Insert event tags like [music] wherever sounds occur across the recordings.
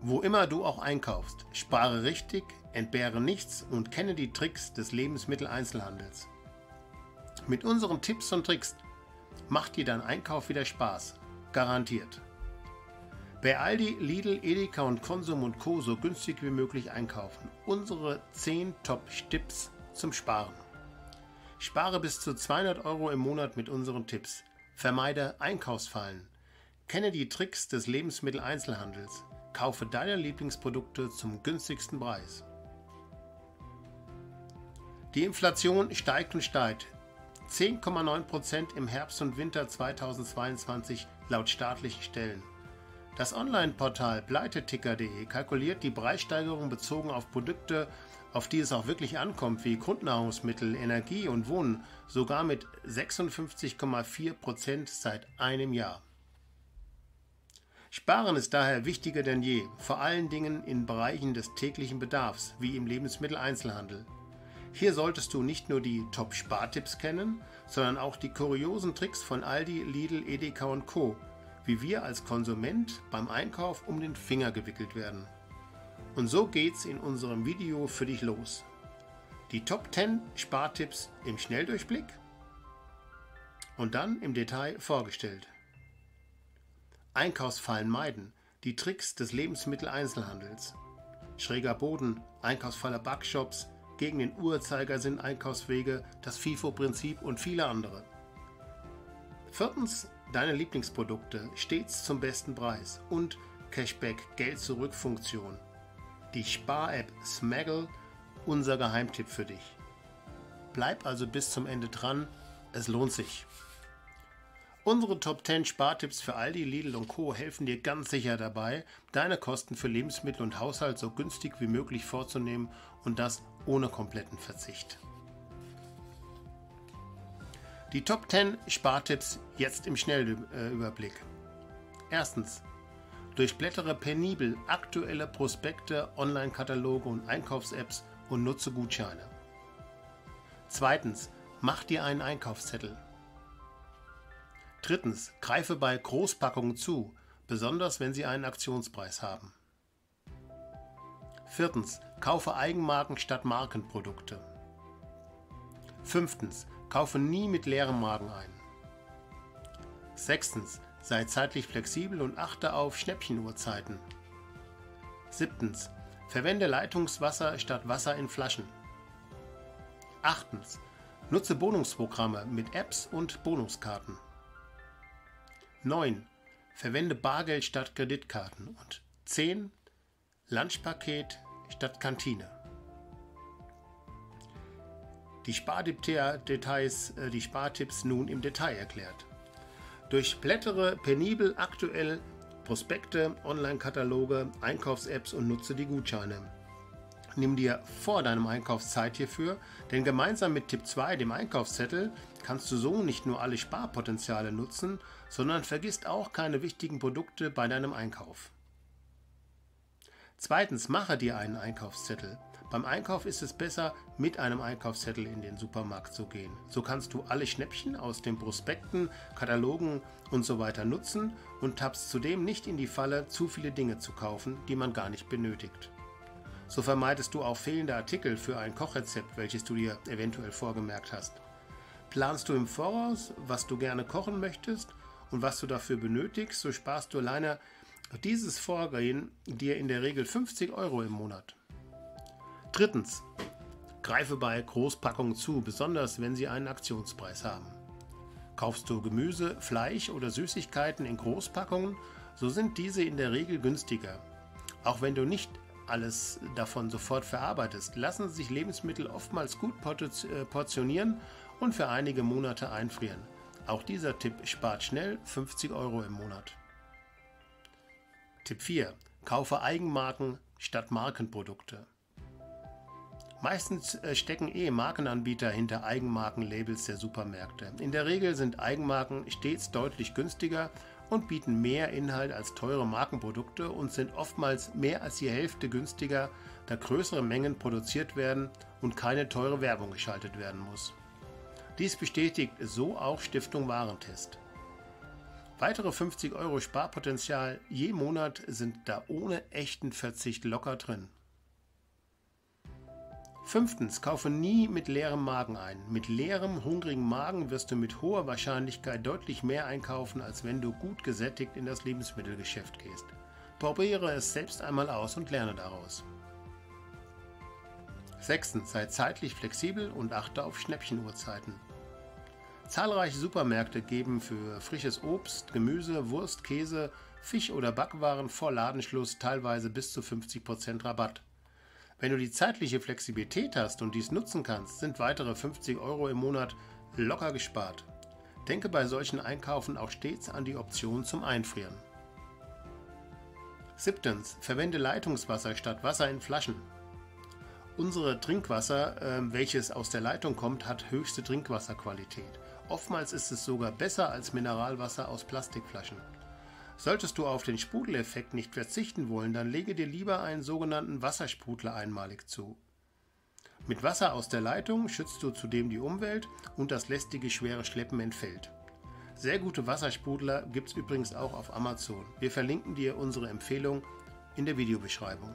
Wo immer du auch einkaufst, spare richtig, entbehre nichts und kenne die Tricks des Lebensmitteleinzelhandels. Mit unseren Tipps und Tricks macht dir dein Einkauf wieder Spaß. Garantiert. Bei Aldi, Lidl, Edeka und Konsum und Co. so günstig wie möglich einkaufen. Unsere 10 Top-Tipps zum Sparen. Spare bis zu 200 Euro im Monat mit unseren Tipps. Vermeide Einkaufsfallen. Kenne die Tricks des Lebensmitteleinzelhandels. Kaufe deine Lieblingsprodukte zum günstigsten Preis. Die Inflation steigt und steigt. 10,9% im Herbst und Winter 2022 laut staatlichen Stellen. Das Online-Portal pleiteticker.de kalkuliert die Preissteigerung bezogen auf Produkte, auf die es auch wirklich ankommt, wie Grundnahrungsmittel, Energie und Wohnen, sogar mit 56,4% seit einem Jahr. Sparen ist daher wichtiger denn je, vor allen Dingen in Bereichen des täglichen Bedarfs, wie im Lebensmitteleinzelhandel. Hier solltest du nicht nur die Top-Spartipps kennen, sondern auch die kuriosen Tricks von Aldi, Lidl, Edeka und Co., wie wir als Konsument beim Einkauf um den Finger gewickelt werden. Und so geht's in unserem Video für dich los. Die Top 10 Spartipps im Schnelldurchblick und dann im Detail vorgestellt. Einkaufsfallen meiden, die Tricks des Lebensmitteleinzelhandels. Schräger Boden, Einkaufsfalle Backshops, gegen den Uhrzeigersinn Einkaufswege, das FIFO-Prinzip und viele andere. Viertens, deine Lieblingsprodukte stets zum besten Preis und Cashback-Geld-Zurück-Funktion. Die Spar-App Smaggle, unser Geheimtipp für dich. Bleib also bis zum Ende dran, es lohnt sich. Unsere Top 10 Spartipps für Aldi, Lidl und Co. helfen dir ganz sicher dabei, deine Kosten für Lebensmittel und Haushalt so günstig wie möglich vorzunehmen und das ohne kompletten Verzicht. Die Top 10 Spartipps jetzt im Schnellüberblick. Erstens. Durchblättere penibel aktuelle Prospekte, Online-Kataloge und Einkaufs-Apps und nutze Gutscheine. Zweitens. Mach dir einen Einkaufszettel. Drittens. Greife bei Großpackungen zu, besonders wenn sie einen Aktionspreis haben. Viertens. Kaufe Eigenmarken statt Markenprodukte. Fünftens. Kaufe nie mit leerem Magen ein. Sechstens. Sei zeitlich flexibel und achte auf Schnäppchenuhrzeiten. Siebtens. Verwende Leitungswasser statt Wasser in Flaschen. Achtens. Nutze Bonusprogramme mit Apps und Bonuskarten. 9. Verwende Bargeld statt Kreditkarten. Und 10. Lunchpaket statt Kantine. Die Spardetails, äh, die Spartipps nun im Detail erklärt. Durchblättere penibel aktuell Prospekte, Online-Kataloge, Einkaufs-Apps und nutze die Gutscheine. Nimm dir vor deinem Einkauf Zeit hierfür, denn gemeinsam mit Tipp 2, dem Einkaufszettel, kannst du so nicht nur alle Sparpotenziale nutzen, sondern vergisst auch keine wichtigen Produkte bei deinem Einkauf. Zweitens, mache dir einen Einkaufszettel. Beim Einkauf ist es besser, mit einem Einkaufszettel in den Supermarkt zu gehen. So kannst du alle Schnäppchen aus den Prospekten, Katalogen und so nutzen und tappst zudem nicht in die Falle, zu viele Dinge zu kaufen, die man gar nicht benötigt. So vermeidest du auch fehlende Artikel für ein Kochrezept, welches du dir eventuell vorgemerkt hast. Planst du im Voraus, was du gerne kochen möchtest und was du dafür benötigst, so sparst du alleine dieses Vorgehen dir in der Regel 50 Euro im Monat. Drittens. Greife bei Großpackungen zu, besonders wenn sie einen Aktionspreis haben. Kaufst du Gemüse, Fleisch oder Süßigkeiten in Großpackungen, so sind diese in der Regel günstiger. Auch wenn du nicht alles davon sofort verarbeitest, lassen sich Lebensmittel oftmals gut äh, portionieren und für einige Monate einfrieren. Auch dieser Tipp spart schnell 50 Euro im Monat. Tipp 4. Kaufe Eigenmarken statt Markenprodukte. Meistens äh, stecken eh Markenanbieter hinter Eigenmarkenlabels der Supermärkte. In der Regel sind Eigenmarken stets deutlich günstiger und bieten mehr Inhalt als teure Markenprodukte und sind oftmals mehr als die Hälfte günstiger, da größere Mengen produziert werden und keine teure Werbung geschaltet werden muss. Dies bestätigt so auch Stiftung Warentest. Weitere 50 Euro Sparpotenzial je Monat sind da ohne echten Verzicht locker drin. Fünftens, kaufe nie mit leerem Magen ein. Mit leerem, hungrigen Magen wirst du mit hoher Wahrscheinlichkeit deutlich mehr einkaufen, als wenn du gut gesättigt in das Lebensmittelgeschäft gehst. Probiere es selbst einmal aus und lerne daraus. Sechstens, sei zeitlich flexibel und achte auf Schnäppchenuhrzeiten. Zahlreiche Supermärkte geben für frisches Obst, Gemüse, Wurst, Käse, Fisch oder Backwaren vor Ladenschluss teilweise bis zu 50% Rabatt. Wenn du die zeitliche Flexibilität hast und dies nutzen kannst, sind weitere 50 Euro im Monat locker gespart. Denke bei solchen Einkaufen auch stets an die Option zum Einfrieren. Siebtens. Verwende Leitungswasser statt Wasser in Flaschen. Unsere Trinkwasser, äh, welches aus der Leitung kommt, hat höchste Trinkwasserqualität. Oftmals ist es sogar besser als Mineralwasser aus Plastikflaschen. Solltest du auf den Sprudeleffekt nicht verzichten wollen, dann lege dir lieber einen sogenannten Wassersprudler einmalig zu. Mit Wasser aus der Leitung schützt du zudem die Umwelt und das lästige schwere Schleppen entfällt. Sehr gute Wassersprudler gibt es übrigens auch auf Amazon. Wir verlinken dir unsere Empfehlung in der Videobeschreibung.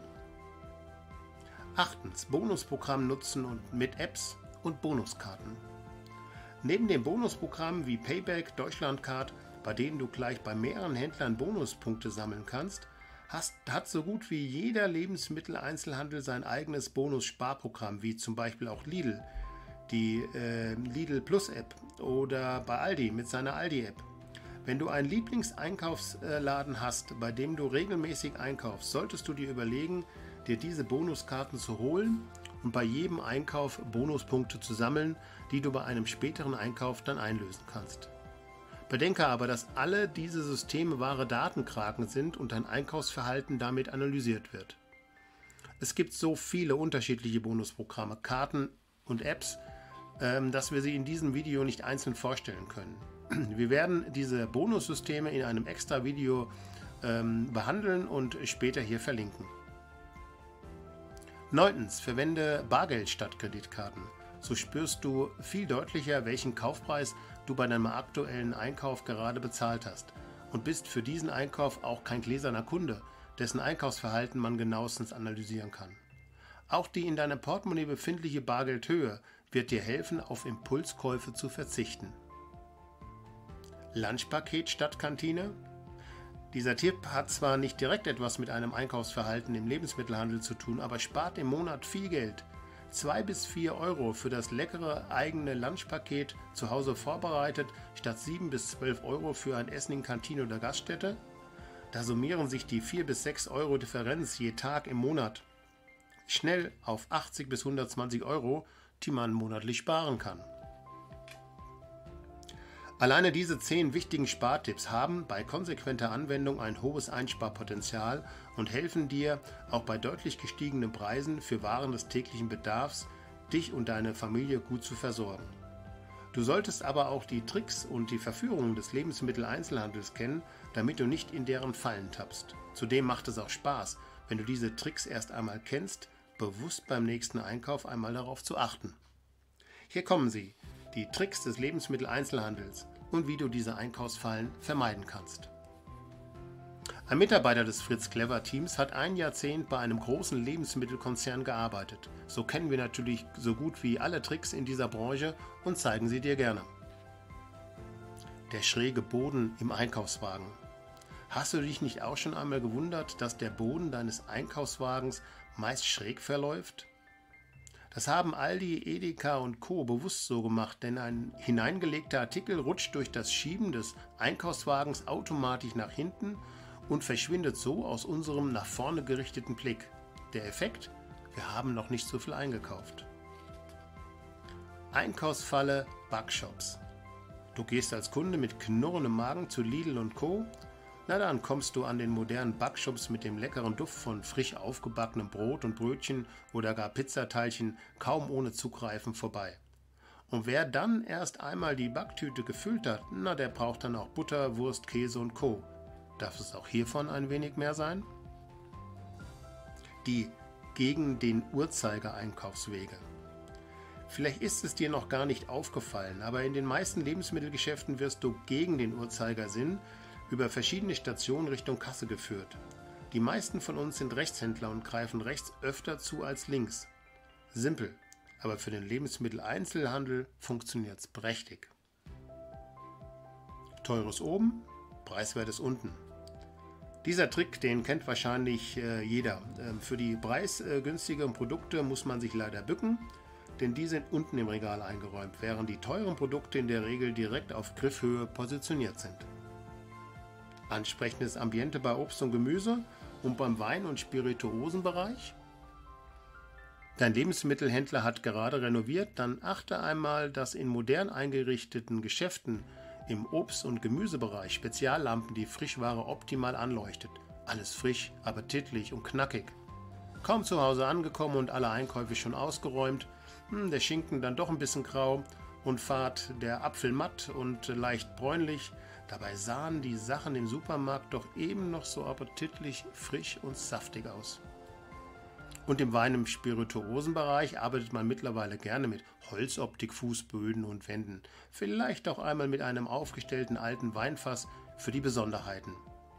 Achtens, Bonusprogramm nutzen und mit Apps und Bonuskarten. Neben den Bonusprogrammen wie Payback, Deutschlandcard bei denen du gleich bei mehreren Händlern Bonuspunkte sammeln kannst, hast, hat so gut wie jeder Lebensmitteleinzelhandel sein eigenes Bonus-Sparprogramm, wie zum Beispiel auch Lidl, die äh, Lidl Plus App oder bei Aldi mit seiner Aldi App. Wenn du einen Lieblingseinkaufsladen hast, bei dem du regelmäßig einkaufst, solltest du dir überlegen, dir diese Bonuskarten zu holen und bei jedem Einkauf Bonuspunkte zu sammeln, die du bei einem späteren Einkauf dann einlösen kannst. Bedenke aber, dass alle diese Systeme wahre Datenkraken sind und dein Einkaufsverhalten damit analysiert wird. Es gibt so viele unterschiedliche Bonusprogramme, Karten und Apps, ähm, dass wir sie in diesem Video nicht einzeln vorstellen können. [clears throat] Wir werden diese Bonussysteme in einem extra Video ähm, behandeln und später hier verlinken. Neuntens, verwende Bargeld statt Kreditkarten. So spürst du viel deutlicher, welchen Kaufpreis du bei deinem aktuellen Einkauf gerade bezahlt hast und bist für diesen Einkauf auch kein gläserner Kunde, dessen Einkaufsverhalten man genauestens analysieren kann. Auch die in deinem Portemonnaie befindliche Bargeldhöhe wird dir helfen, auf Impulskäufe zu verzichten. Lunchpaket statt Kantine? Dieser Tipp hat zwar nicht direkt etwas mit einem Einkaufsverhalten im Lebensmittelhandel zu tun, aber spart im Monat viel Geld 2 bis 4 Euro für das leckere eigene Lunchpaket zu Hause vorbereitet, statt 7 bis 12 Euro für ein Essen in Kantine oder Gaststätte? Da summieren sich die 4 bis 6 Euro Differenz je Tag im Monat schnell auf 80 bis 120 Euro, die man monatlich sparen kann. Alleine diese 10 wichtigen Spartipps haben bei konsequenter Anwendung ein hohes Einsparpotenzial und helfen dir, auch bei deutlich gestiegenen Preisen für Waren des täglichen Bedarfs, dich und deine Familie gut zu versorgen. Du solltest aber auch die Tricks und die Verführungen des Lebensmitteleinzelhandels kennen, damit du nicht in deren Fallen tappst. Zudem macht es auch Spaß, wenn du diese Tricks erst einmal kennst, bewusst beim nächsten Einkauf einmal darauf zu achten. Hier kommen sie, die Tricks des Lebensmitteleinzelhandels und wie du diese Einkaufsfallen vermeiden kannst. Ein Mitarbeiter des Fritz Clever Teams hat ein Jahrzehnt bei einem großen Lebensmittelkonzern gearbeitet. So kennen wir natürlich so gut wie alle Tricks in dieser Branche und zeigen sie dir gerne. Der schräge Boden im Einkaufswagen. Hast du dich nicht auch schon einmal gewundert, dass der Boden deines Einkaufswagens meist schräg verläuft? Das haben Aldi, Edeka und Co. bewusst so gemacht, denn ein hineingelegter Artikel rutscht durch das Schieben des Einkaufswagens automatisch nach hinten und verschwindet so aus unserem nach vorne gerichteten Blick. Der Effekt? Wir haben noch nicht so viel eingekauft. Einkaufsfalle Backshops. Du gehst als Kunde mit knurrendem Magen zu Lidl und Co. Na dann kommst du an den modernen Backshops mit dem leckeren Duft von frisch aufgebackenem Brot und Brötchen oder gar Pizzateilchen kaum ohne Zugreifen vorbei. Und wer dann erst einmal die Backtüte gefüllt hat, na der braucht dann auch Butter, Wurst, Käse und Co. Darf es auch hiervon ein wenig mehr sein? Die gegen den Uhrzeiger Einkaufswege. Vielleicht ist es dir noch gar nicht aufgefallen, aber in den meisten Lebensmittelgeschäften wirst du gegen den Uhrzeigersinn über verschiedene Stationen Richtung Kasse geführt. Die meisten von uns sind Rechtshändler und greifen rechts öfter zu als links. Simpel, aber für den Lebensmitteleinzelhandel funktioniert es prächtig. Teures oben, preiswertes unten. Dieser Trick, den kennt wahrscheinlich äh, jeder. Ähm, für die preisgünstigeren Produkte muss man sich leider bücken, denn die sind unten im Regal eingeräumt, während die teuren Produkte in der Regel direkt auf Griffhöhe positioniert sind. Ansprechendes Ambiente bei Obst und Gemüse und beim Wein- und Spirituosenbereich? Dein Lebensmittelhändler hat gerade renoviert, dann achte einmal, dass in modern eingerichteten Geschäften im Obst- und Gemüsebereich Speziallampen die Frischware optimal anleuchtet. Alles frisch, appetitlich und knackig. Kaum zu Hause angekommen und alle Einkäufe schon ausgeräumt, hm, der Schinken dann doch ein bisschen grau und fahrt der Apfel matt und leicht bräunlich. Dabei sahen die Sachen im Supermarkt doch eben noch so appetitlich, frisch und saftig aus. Und im Wein- und Spirituosenbereich arbeitet man mittlerweile gerne mit Holzoptik, Fußböden und Wänden. Vielleicht auch einmal mit einem aufgestellten alten Weinfass für die Besonderheiten.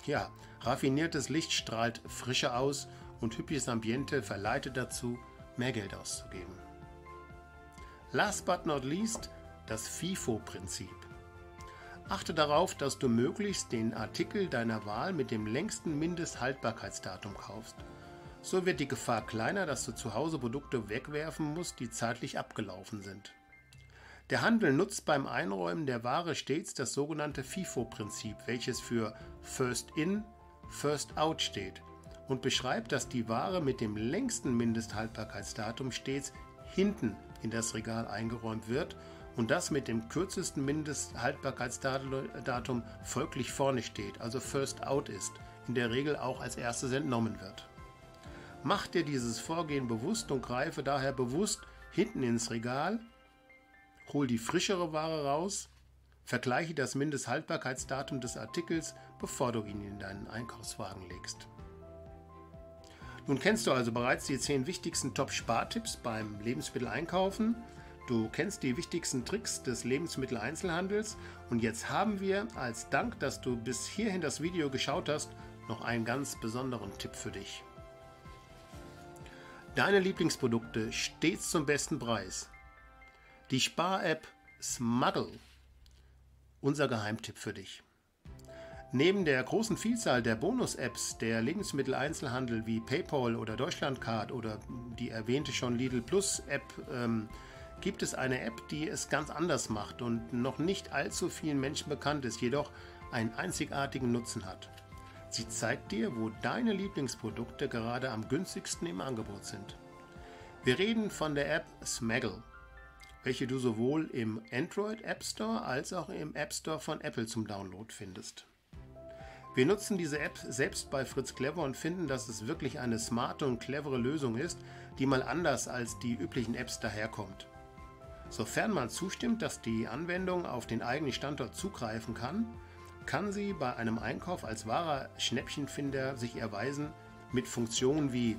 Ja, raffiniertes Licht strahlt Frische aus und hübsches Ambiente verleitet dazu, mehr Geld auszugeben. Last but not least das FIFO-Prinzip. Achte darauf, dass du möglichst den Artikel deiner Wahl mit dem längsten Mindesthaltbarkeitsdatum kaufst. So wird die Gefahr kleiner, dass du zu Hause Produkte wegwerfen musst, die zeitlich abgelaufen sind. Der Handel nutzt beim Einräumen der Ware stets das sogenannte FIFO-Prinzip, welches für First In, First Out steht und beschreibt, dass die Ware mit dem längsten Mindesthaltbarkeitsdatum stets hinten in das Regal eingeräumt wird und das mit dem kürzesten Mindesthaltbarkeitsdatum folglich vorne steht, also First Out ist, in der Regel auch als erstes entnommen wird. Mach dir dieses Vorgehen bewusst und greife daher bewusst hinten ins Regal, hol die frischere Ware raus, vergleiche das Mindesthaltbarkeitsdatum des Artikels, bevor du ihn in deinen Einkaufswagen legst. Nun kennst du also bereits die 10 wichtigsten Top-Spartipps beim Lebensmitteleinkaufen. Du kennst die wichtigsten Tricks des Lebensmitteleinzelhandels und jetzt haben wir als Dank, dass du bis hierhin das Video geschaut hast, noch einen ganz besonderen Tipp für dich. Deine Lieblingsprodukte stets zum besten Preis. Die Spar-App Smuggle. Unser Geheimtipp für dich. Neben der großen Vielzahl der Bonus-Apps der Lebensmitteleinzelhandel wie PayPal oder Deutschlandcard oder die erwähnte schon Lidl Plus App ähm, gibt es eine App, die es ganz anders macht und noch nicht allzu vielen Menschen bekannt ist, jedoch einen einzigartigen Nutzen hat. Sie zeigt dir, wo deine Lieblingsprodukte gerade am günstigsten im Angebot sind. Wir reden von der App Smaggle, welche du sowohl im Android App Store als auch im App Store von Apple zum Download findest. Wir nutzen diese App selbst bei Fritz Clever und finden, dass es wirklich eine smarte und clevere Lösung ist, die mal anders als die üblichen Apps daherkommt. Sofern man zustimmt, dass die Anwendung auf den eigenen Standort zugreifen kann, kann sie bei einem Einkauf als wahrer Schnäppchenfinder sich erweisen mit Funktionen wie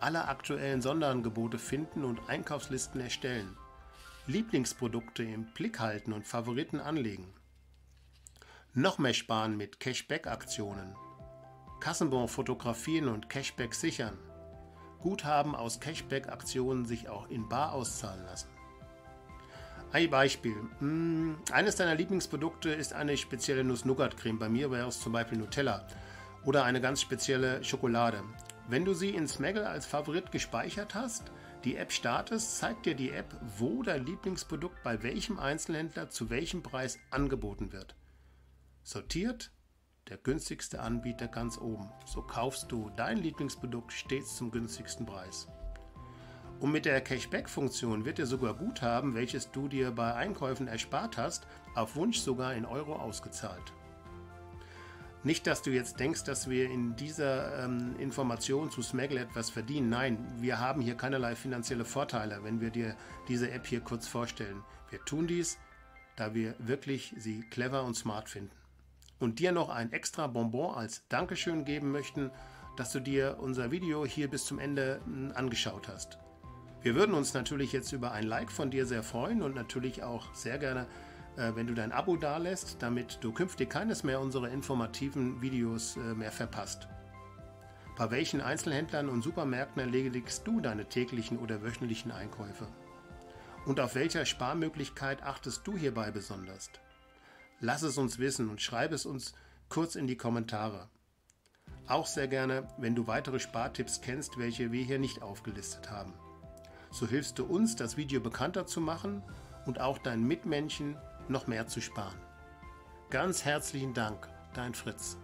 alle aktuellen Sonderangebote finden und Einkaufslisten erstellen, Lieblingsprodukte im Blick halten und Favoriten anlegen, noch mehr sparen mit Cashback-Aktionen, Kassenbon fotografieren und Cashback sichern, Guthaben aus Cashback-Aktionen sich auch in Bar auszahlen lassen. Ein Beispiel. Hm, eines deiner Lieblingsprodukte ist eine spezielle Nuss-Nougat-Creme. Bei mir wäre es zum Beispiel Nutella. Oder eine ganz spezielle Schokolade. Wenn du sie in Smaggle als Favorit gespeichert hast, die App startest, zeigt dir die App, wo dein Lieblingsprodukt bei welchem Einzelhändler zu welchem Preis angeboten wird. Sortiert der günstigste Anbieter ganz oben. So kaufst du dein Lieblingsprodukt stets zum günstigsten Preis. Und mit der Cashback-Funktion wird dir sogar Guthaben, welches du dir bei Einkäufen erspart hast, auf Wunsch sogar in Euro ausgezahlt. Nicht, dass du jetzt denkst, dass wir in dieser ähm, Information zu Smaggle etwas verdienen. Nein, wir haben hier keinerlei finanzielle Vorteile, wenn wir dir diese App hier kurz vorstellen. Wir tun dies, da wir wirklich sie clever und smart finden. Und dir noch ein extra Bonbon als Dankeschön geben möchten, dass du dir unser Video hier bis zum Ende hm, angeschaut hast. Wir würden uns natürlich jetzt über ein Like von dir sehr freuen und natürlich auch sehr gerne äh, wenn du dein Abo dalässt, damit du künftig keines mehr unserer informativen Videos äh, mehr verpasst. Bei welchen Einzelhändlern und Supermärkten erledigst du deine täglichen oder wöchentlichen Einkäufe? Und auf welcher Sparmöglichkeit achtest du hierbei besonders? Lass es uns wissen und schreib es uns kurz in die Kommentare. Auch sehr gerne, wenn du weitere Spartipps kennst, welche wir hier nicht aufgelistet haben. So hilfst du uns, das Video bekannter zu machen und auch deinen Mitmenschen noch mehr zu sparen. Ganz herzlichen Dank, dein Fritz.